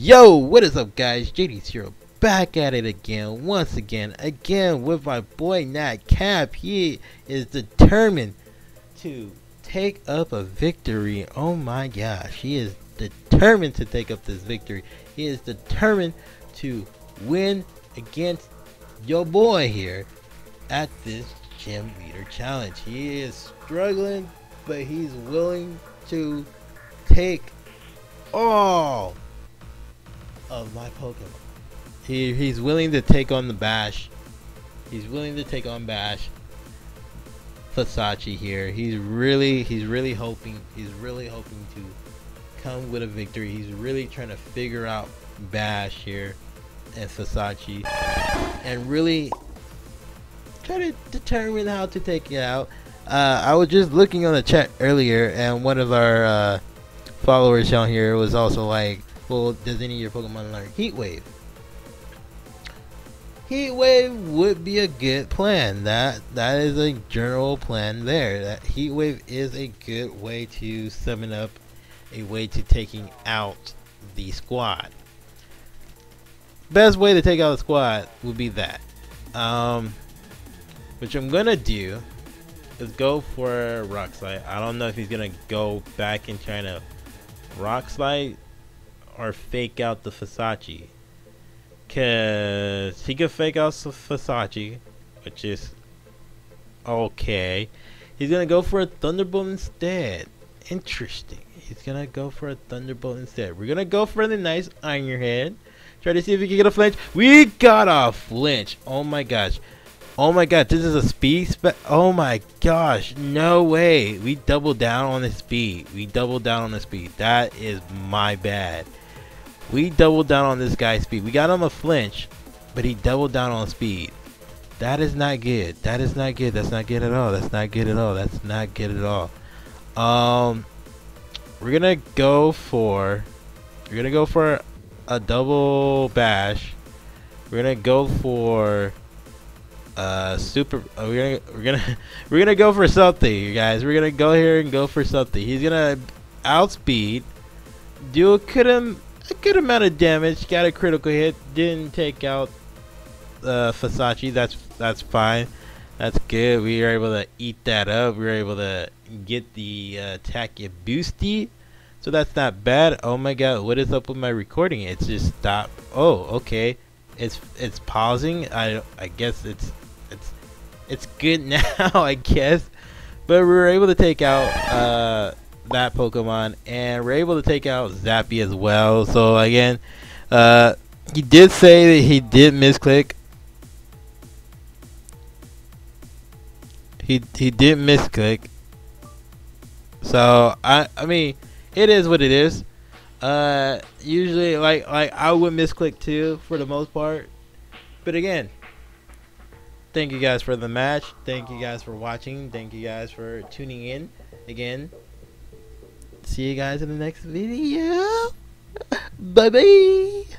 Yo, what is up guys? JD's here back at it again, once again, again with my boy Nightcap. He is determined to take up a victory. Oh my gosh, he is determined to take up this victory. He is determined to win against your boy here at this gym leader challenge. He is struggling, but he's willing to take all of my Pokemon. He he's willing to take on the Bash. He's willing to take on Bash. Versace here. He's really he's really hoping he's really hoping to come with a victory. He's really trying to figure out Bash here and Versace and really try to determine how to take it out. Uh, I was just looking on the chat earlier, and one of our uh, followers down here was also like, "Well, does any of your Pokemon learn Heat Wave?" Heat Wave would be a good plan. That that is a general plan there. That Heat Wave is a good way to summon up a way to taking out the squad. Best way to take out the squad would be that. Um, which I'm gonna do is go for Rock Slide. I don't know if he's gonna go back and try to Rock Slide or fake out the Versace. Cause he could fake out the Versace, which is okay. He's gonna go for a Thunderbolt instead. Interesting. He's gonna go for a Thunderbolt instead. We're gonna go for the nice Iron Head. Try to see if we can get a flinch. We got a flinch. Oh my gosh. Oh my god, this is a speed spe- Oh my gosh, no way. We doubled down on the speed. We doubled down on the speed. That is my bad. We doubled down on this guy's speed. We got him a flinch, but he doubled down on speed. That is not good. That is not good. That's not good at all. That's not good at all. That's not good at all. Um, we're gonna go for. We're gonna go for a double bash. We're gonna go for uh super uh, we're gonna we're gonna we're gonna go for something you guys we're gonna go here and go for something he's gonna outspeed good, um, a good amount of damage. Got a critical hit. Didn't take out uh Versace. That's that's fine. That's good. We were able to eat that up. We were able to get the uh, attack boosty. So that's not bad. Oh my god what is up with my recording? It's just stop. Oh okay. It's it's pausing. I i guess it's it's it's good now, I guess. But we were able to take out uh, that Pokemon, and we're able to take out Zappy as well. So again, uh, he did say that he did misclick. He he did misclick. So I I mean, it is what it is. Uh, usually like like I would misclick too for the most part. But again, thank you guys for the match. Thank you guys for watching. Thank you guys for tuning in again. See you guys in the next video. Bye bye.